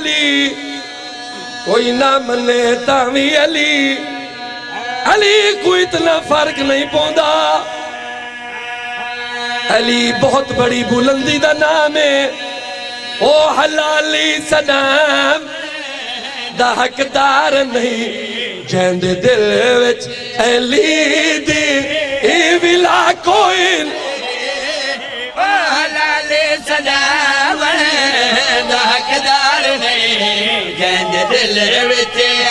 علی کوئی نہ منے تاوی علی علی کوئی اتنا فرق نہیں پوندا علی بہت بڑی بلندی دا نام ہے او حلالی صدام دا حقدار نہیں جہند دل وچ علی دی ای ولا کوئی حلال سداون دا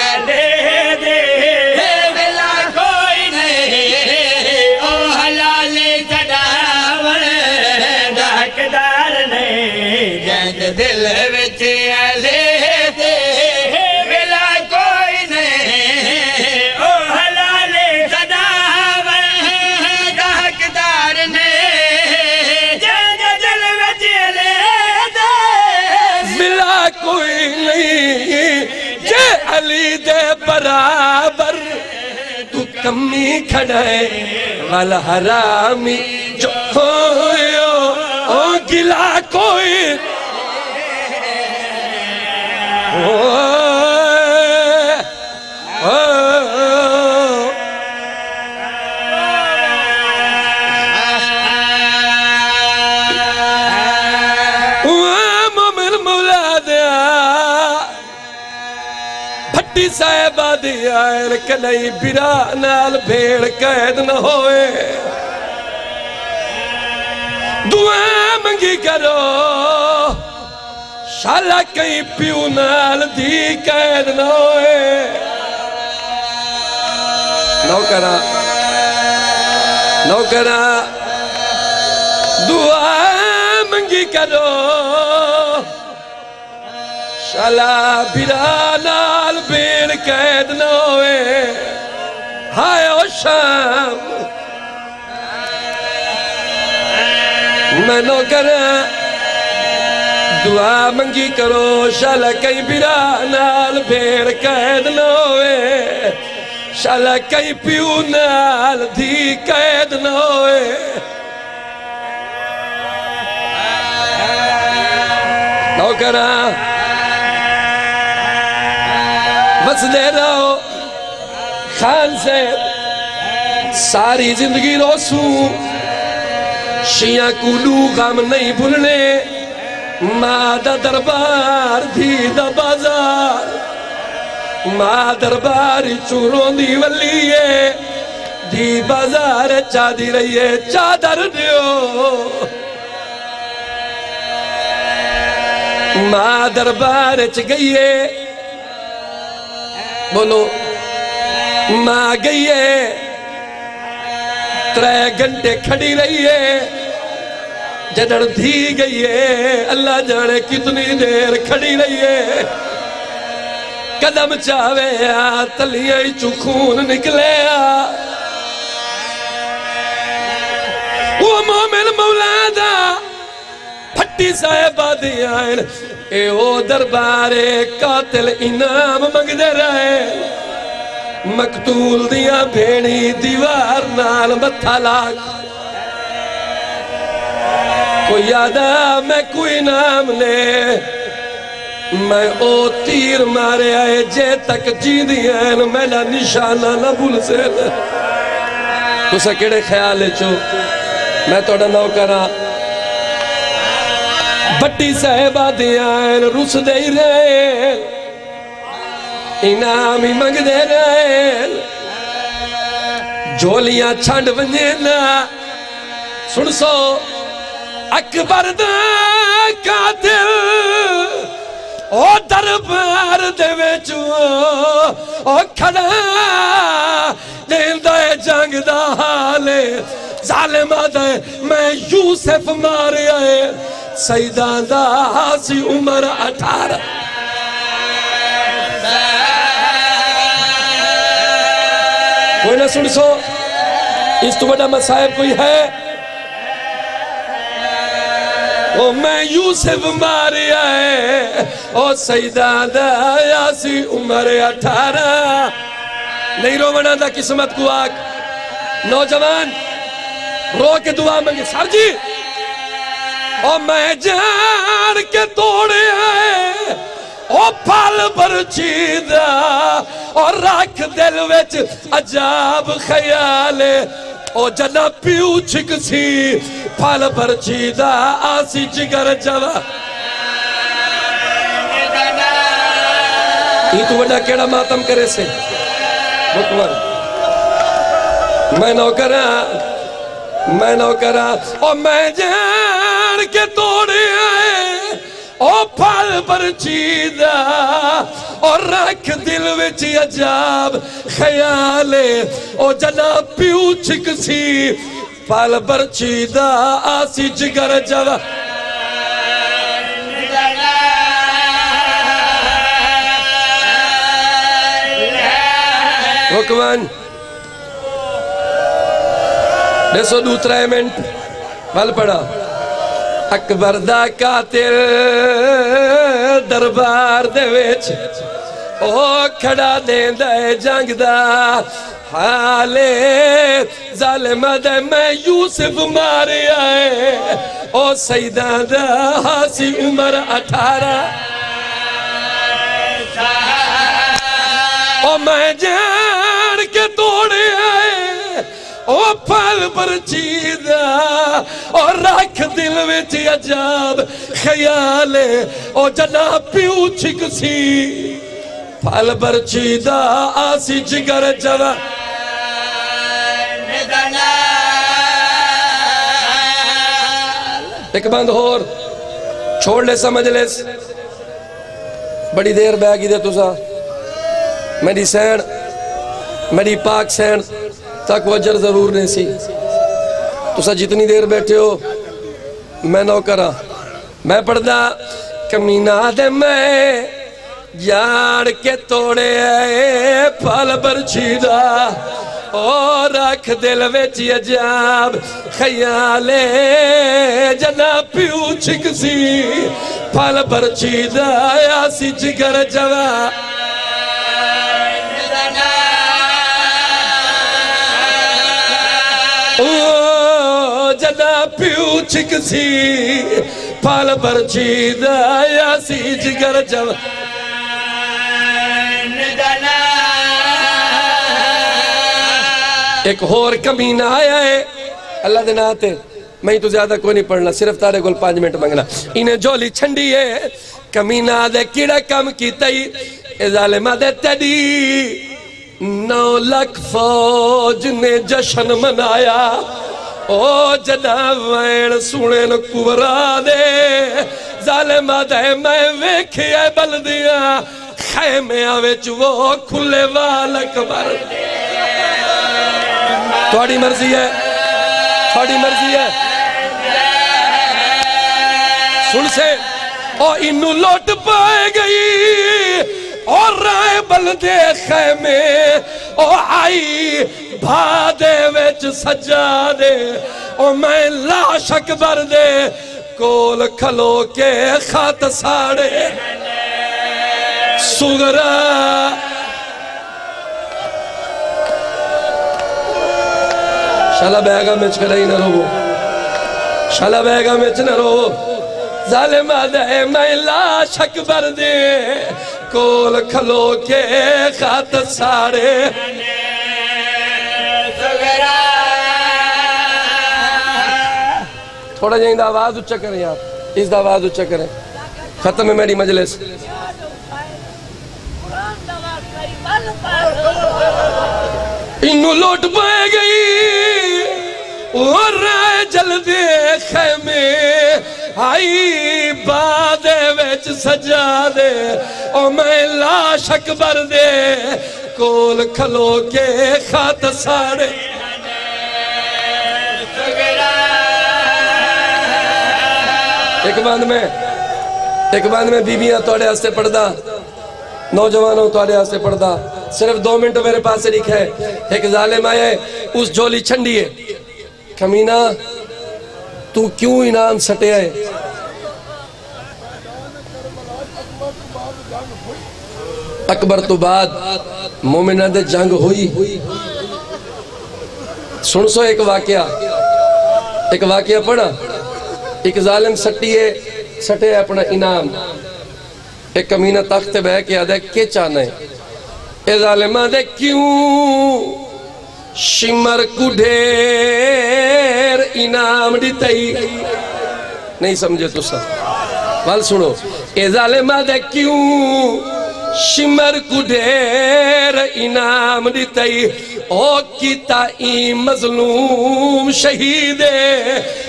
حقدار علی دے برابر تو کمی کھڑے غل حرامی جو ہوئے او گلا کوئی۔ بھٹی صاحبہ دیا کلئی برا نال بھیڑ قید نہ ہوئے۔ دعا منگی کرو۔ شالا کئی پیو نال دی قید نہ ہوئے۔ نوکرہ نوکرہ دعا منگی کرو۔ شالا بیرا نال بیڑ قید نہ ہوئے۔ ہائے او شام۔ میں نو کریں دعا منگی کرو، شالا کئی بیرا نال بیڑ قید نہ ہوئے۔ شالا کئی پیو نال دی قید نہ ہوئے۔ نوکرہ بس دے رہو خان سے ساری زندگی روسو شیعہ کولو غم نہیں بھولنے۔ ماں دا دربار، دھی دا بازار۔ ماں دربار چوروں دی ولیے دھی بازار چادی رہیے چادر دیو۔ ماں دربار چ گئیے بولو ماں گئیے ترے گھنٹے کھڑی رہیے جدڑ دھی گئیے اللہ جانے کتنی دیر کھڑی رہیے قدم چاہوے آ تلیے چو خون نکلے آ۔ پھٹی صاحبہ دیائن اے او دربارے قاتل انعام منگ دے رہے۔ مقتول دیا بھیڑی دیوار نال متھا لاگ کوئی یادا میں کوئی نام لے۔ میں او تیر مارے آئے جے تک جی دیائن میں نہ نشانہ نہ بھول سے تو سکڑے خیالے چو میں توڑا نو کرا بٹی صاحبہ دیائن رس دے رہے انعامی منگ دے رہے جولیاں چھنڈ ونجے نا سن سو، اکبر دا قاتل۔ او دربار دے ویچو او کھڑا۔ دین دے جنگ دا حالے ظالمہ دے، میں یوسف مارے آئے سیدان دا حاسی عمر اٹھارہ۔ کوئی نہ سن سو، اس تو بڑا مسائب کوئی ہے؟ او میں یوسف ماری آئے، او سیدہ دا یاسی عمر اٹھارہ۔ نہیں رو بنا دا قسمت کو آگ۔ نوجوان، رو کے دعا منگے سر جی! او میں جان کے توڑے آئے او پھل برچیدہ اور رکھ دل وچ عجاب خیالے او جنا پیو چھک سی، پھل برچیدہ آسی جگر جوا یہ تو وڈا کیڑا ماتم کرے سے۔ مکمر میں نو کرا میں نو کرا او میں جان کر کے توڑے آئے او پھل برچیدہ اور رکھ دل وچ عجاب خیالے او جنا پیو چھک سی پھل برچیدہ آسی جگر جوا حکمان دیسو دوترہ منٹ بل پڑا اکبر دا قاتل دربار دے ویچ او کھڑا دیں دے جنگ دا حالے ظالم دے، میں یوسف مارے آئے۔ او سیدہ دا حاسی عمر اٹھارہ۔ او میں جان او پھل پر چیدہ اور رکھ دل وچ عجاب خیالے او جنا پیو چھک سی پھل پر چیدہ آسی جگر جوا ایک بند ہور چھوڑ لے سمجھ لے بڑی دیر بیگی دے تو سا میری سین میری پاک سین تک وجر ضرور نہیں سی۔ تو سا جتنی دیر بیٹھے ہو، میں نو کرا میں پڑھدا کمینہ دے میں یار کے توڑے آئے، پھل برچیدہ اور رکھ دل ویچ عجاب، خیالے جنا پیو چھک سی۔ پھل برچیدہ آسی جگر جوا او جنا پیو چھک سی، پھل برچیدہ آسی جگر جوا ایک اور کمینہ آیا ہے۔ اللہ دن آتے میں تو زیادہ کوئی نہیں پڑھنا، صرف تارے گل پانچ منٹ منگنا۔ انہیں جولی چھنڈی ہے۔ کمینہ دے کیڑا کم کی تئی اے ظالمہ دے تیڈی۔ نو لکھ فوج نے جشن منایا۔ او جناب وین سونے نو کورا دے۔ ظالمہ دے میں ویکھے بلدیاں۔ خیمے آوچ وہ کھلے والکبر تھوڑی مرضی ہے۔ تھوڑی مرضی ہے۔ سن سے۔ او انو لوٹ پائے گئی۔ اور رائے بلدے خیمے۔ او آئی بھادے ویچ سجا دے، او میں لاش اکبر دے، کول کھلو کے خات ساڑے۔ سگرہ شالا بیگا میں چھڑائی نہ رو شالا بیگا میں چھڑا رو ظالم دے، میں لاش اکبر دے۔ کول کھلو کے خات ساڑے تھوڑا جائیں دا آواز اچھا کریں یار اس دا آواز اچھا کریں ختم ہے میری مجلس انو لوٹ پائے گئی اور رائے جل دے سجا دے، او میں لاش اکبر دے، کول کھلو کے خات ساڑے۔ ایک باند میں، ایک باند میں بیویاں توڑے ہستے پڑھدا، نوجوانوں توڑے ہستے پڑھدا۔ صرف دو منٹ میرے پاس سے لکھا ہے ایک ظالم آئے، اس جولی چھنڈی ہے۔ کمینہ تو کیوں انعام سٹے آئے؟ اکبر تو بعد مومنہ دے جنگ ہوئی۔ سن سو ایک واقعہ۔ ایک واقعہ پڑھا۔ ایک ظالم سٹیے، سٹے اپنا انام ایک کمینہ تخت بہ کے آدھے، کے چاہنا ہے؟ اے ظالمہ دے کیوں شمر کو ڈھیر انام دیتائی نہیں سمجھے تو سب وال سنو۔ اے ظالمہ دے کیوں شمر کو ڈھیر انام دیتائی او کیتا ای مظلوم شہیدے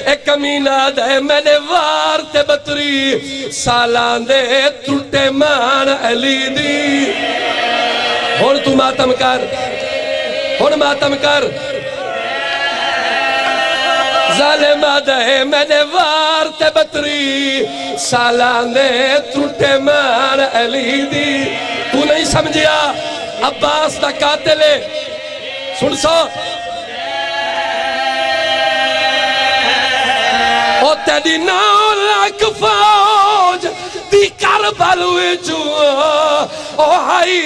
اے کمینہ دے میں نے وار تے بطری سالان دے ٹوٹے مان علی دی ہون تو ماتم کر ہون ماتم کر ظالم دے میں نے وار تے بطری سالانے دے ٹوٹے مان علی دی۔ تو نہیں سمجھیا؟ عباس دا قاتل ہے۔ سن سو۔ او تیری نو لاکھ دی کربل وچو او ہائی،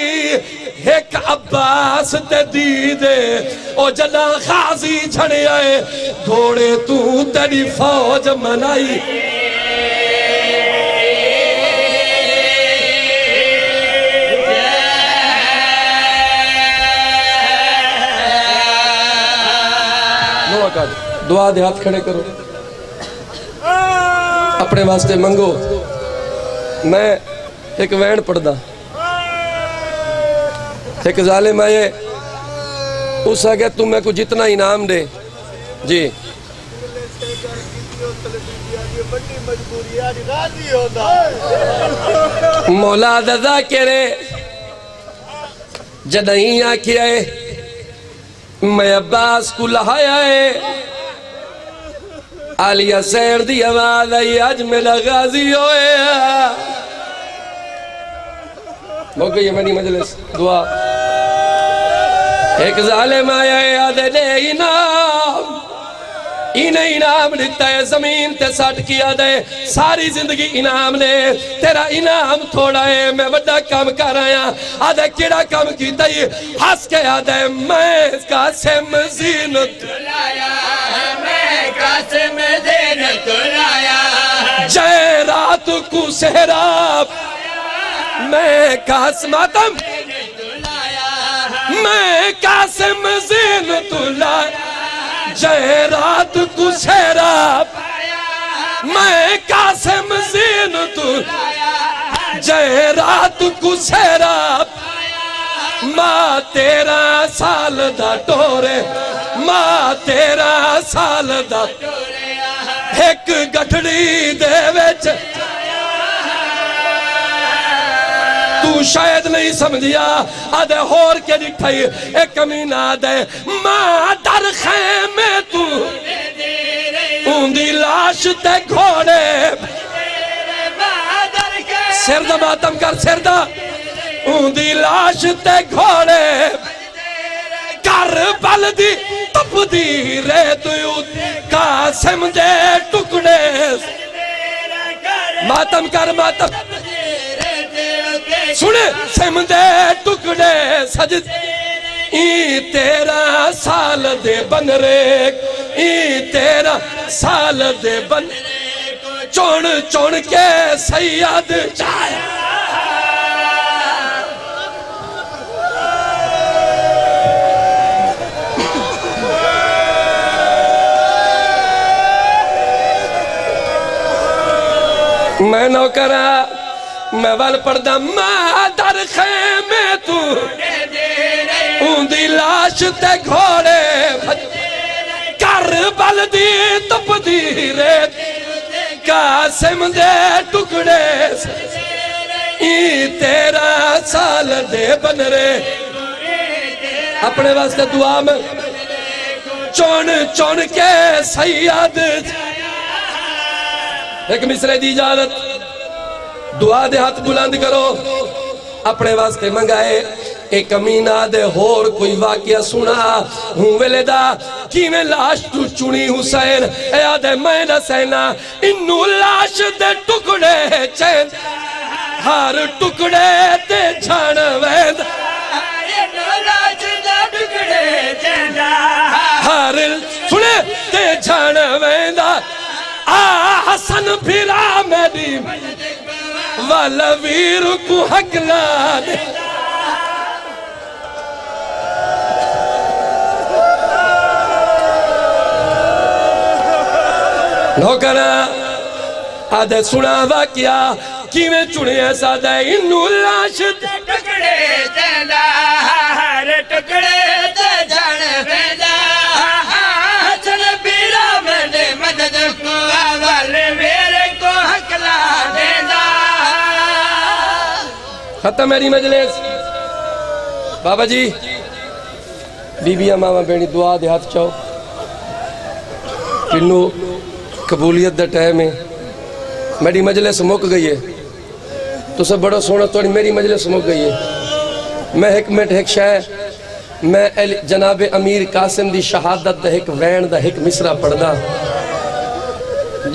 ایک عباس تے دی دے او جنا خازی چھڑے آئے۔ گھوڑے تو تیری فوج منائی۔ دعا دے ہاتھ کھڑے کرو۔ اپنے واسطے منگو۔ میں ایک وین پڑھ دا ایک ظالم آئے اس آگے تم میں کو جتنا انعام دے۔ جی۔ مولا دادا کرے جدہی آکھی آئے، میں عباس کو لہایا ہے۔ آلیہ سیر دی آواز آئی، آج میرا غازی ہوئے۔ بہت گئی ہے منی مجلس، دعا۔ ایک ظالم آیا ہے، آدھے لے انام انہیں انام دیتا ہے، زمین تے سٹ کیا دے ساری زندگی انام لے تیرا انام تھوڑا ہے، میں وڈا کام کر آیا۔ آدھے کیڑا کام کیتا ہی ہس کے آدھے، میں قاسم زینت۔ میں قاسم زینت لایا جے رات کو سہراب میں قاسم آدم۔ میں قاسم زینت لایا جے رات کو سہراب میں قاسم زینت جے رات کو سہراب ماں تیرا سال دا ٹورے، ماں تیرا سال دا۔ ایک گٹھڑی دے وچ تو شاید نہیں سمجھیا، آدھے ہور کے ڈٹھائی ایک کمینہ دے۔ ماں در خیمے تو اندی لاش تے گھوڑے۔ سر دا ماتم کر، سر دا اندی لاش تے گھوڑے کر بل دی تپ دی ریت قاسم دے ٹکڑے۔ ماتم کر ماتم۔ سنے سم دے ٹکڑے، سجد۔ ای تیرا سال دے بن ریک۔ ای تیرا سال دے بن چون چون کے سید چاہے میں نوکرہ میں وال پردہ ماں در خیمے تو اندی لاش تے گھوڑے کر بل دی، تپ دی ریت قاسم دے ٹکڑے ای تیرا سال دے بن رے۔ اپنے واسطے دعا میں چون چون کے سید ایک مصرے دی اجازت دعا دے ہاتھ بلند کرو اپنے واسطے منگائے ایک امینہ دے ہور کوئی واقعہ سنا ہوں ویلے دا کی میں لاش تو چنی حسین اے آدھے میں نہ سینا انو لاش دے ٹکڑے چین ہر ٹکڑے حسن پھرا میری والا ویر کو حق لا دے۔ نوکر، آدھے سنا واقعہ کیویں چنے ایسا دے انو لاش ٹکڑے جندا ہر ٹکڑے۔ ختم میری مجلس۔ بابا جی بی بی ماما بینی دعا دے ہاتھ چاہو۔ پنو قبولیت دا ٹائم ہے۔ میری مجلس مک گئی ہے۔ تو سب بڑا سونا توڑی میری مجلس مک گئی ہے۔ میں ایک منٹ ایک شاہ میں جناب امیر قاسم دی شہادت دا ایک وین دا ایک مصرہ پڑھ دا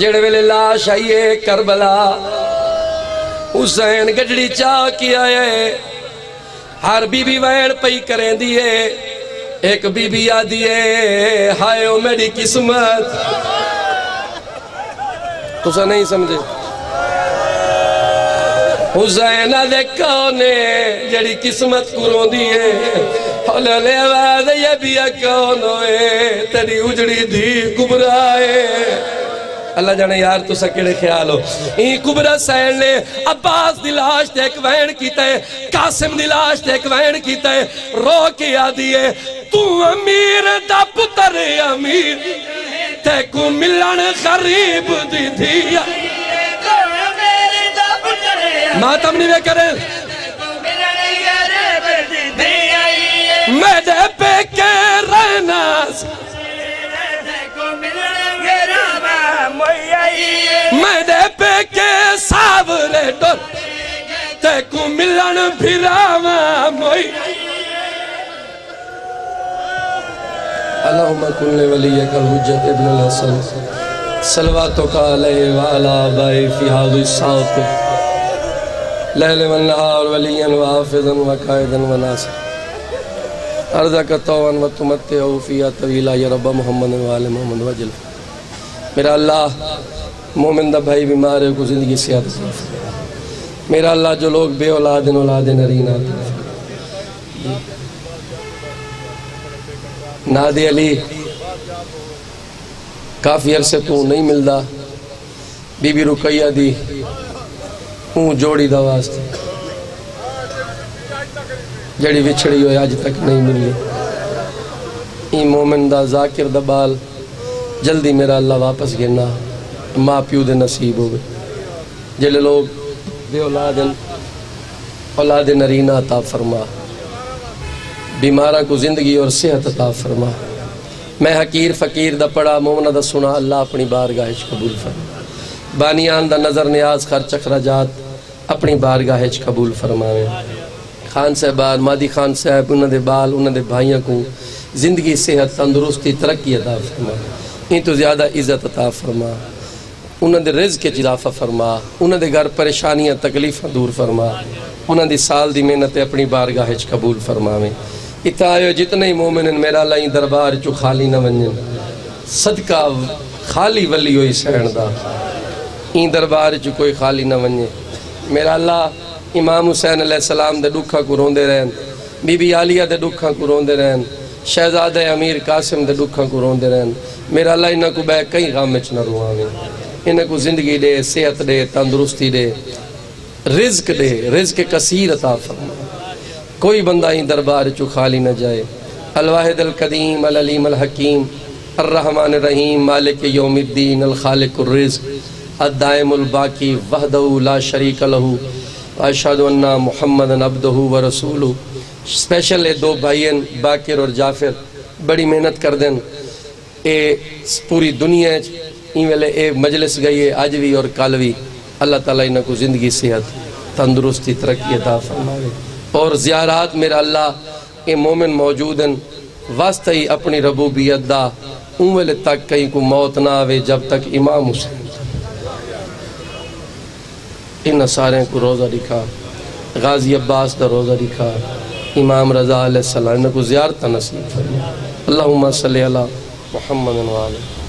جڑے ویلے لاش آئیے کربلا۔ حسین گجڑی چاہ کیا ہے ہر بی بی وین پئی کریں دیئے۔ ایک بی بی آدیے ہائے او میری قسمت۔ تو نہیں سمجھے۔ حسین دے کونے جڑی قسمت کروں دیئے۔ ہولے لے وید یہ بھی کون ہوئے۔ تیری اجڑی دی کبرائے اللہ جانے یار تو سکڑے خیال ہو۔ این کبرا سین نے عباس دلاش تے وین کیتا ہے، قاسم دلاش تے وین کیتا ہے۔ رو کے آدھیے تو امیر دا پتر امیر تے کو ملن غریب دی دیا ماتم نہیں وے کریں ملنے غریب دی پہ کے رہنا۔ میرے پہ کے ساورے ڈر تے کو ملن پھراوا موئی۔ اللہم کن لے ولیک الحجت ابن الحسن۔ سلواتو کا علیہ وعلا بائی فی حاضر ساوت لیل و نہار ولیا و حافظا و قائدا و ناصر۔ ارضا کا توان و تمتے او فیا یا رب محمد و آل محمد و جل۔ میرا اللہ مومن دا بھائی بیمار ہے کو زندگی صحت میرا اللہ جو لوگ بے اولاد اولاد نرینہ عطا فرما نادی علی، کافی عرصے تو نہیں ملدا بی بی رقیہ دی اون جوڑی دا واسطے۔ جڑی وچھڑی ہوئے آج تک نہیں ملی۔ این مومن دا ذاکر دا بال۔ جلدی میرا اللہ واپس گرنا، ماں پیو دے نصیب ہوئے۔ جلے لوگ بے اولادن اولاد نرینہ عطا فرما۔ بیمارہ کو زندگی اور صحت عطا فرما۔ میں حقیر فقیر دا پڑا مومنہ دا سنا، اللہ اپنی بارگاہش قبول فرما۔ بانیان دا نظر نیاز، خرچ اخراجات اپنی بارگاہش قبول فرماویں خان صاحبان، مادی خان صاحب انہوں دے بال انہوں دے بھائیاں کو زندگی، صحت، تندرستی، ترقی عطا فرما ان تو زیادہ عزت عطا فرما۔ انہوں دے رزق اضافہ فرما۔ انہوں دے گھر پریشانیاں، تکلیفاں دور فرما۔ انہوں دی سال دی محنت اپنی بارگاہ وچ قبول فرماویں اتھا آئیو جتنے ہی مومنن میرا اللہ دربار چو خالی نہ ونجن۔ صدقہ خالی ولی ہوئی سین دا۔ این دربار چو کوئی خالی نہ ونجے۔ میرا اللہ، امام حسین علیہ السلام دے دکھا کو روندے رہن۔ بی بی عالیہ دے دکھا کو روندے رہن۔ شہزادہ امیر قاسم دے دکھا کو روندے رہن۔ میرا اللہ انہاں کو بے کئی غامچ نہ رواویں انہاں کو زندگی دے، صحت دے، تندرستی دے، رزق دے، رزق کثیر عطا فرما۔ کوئی بندہ ہی دربار چو خالی نہ جائے۔ الواحد القدیم، العلیم الحکیم، الرحمن الرحیم، مالک یوم الدین، الخالق الرزق، الدائم الباقی، وحدہ لا شریک لہو۔ اشہد انہ محمد عبدہ و رسولہ۔ سپیشل اے دو بھائین باکر اور جعفر۔ بڑی محنت کر دیں اے پوری دنیا این ویلے اے مجلس گئی ہے آج بھی اور کل بھی اللہ تعالیٰ انہوں کو زندگی، صحت، تندرستی، ترقی عطا فرمائے اور زیارات میرا اللہ، اے مومن موجود ہیں۔ واسطہ ہی اپنی ربوبیت دا۔ ان ویلے تک کہیں کو موت نہ آوے جب تک امام حسین۔ ان سارے کو روزہ رکھا غازی عباس دا روزہ رکھا امام رضا علیہ السلام کو زیارت نصیب فرما اللہم صلی اللہ محمد وآلہ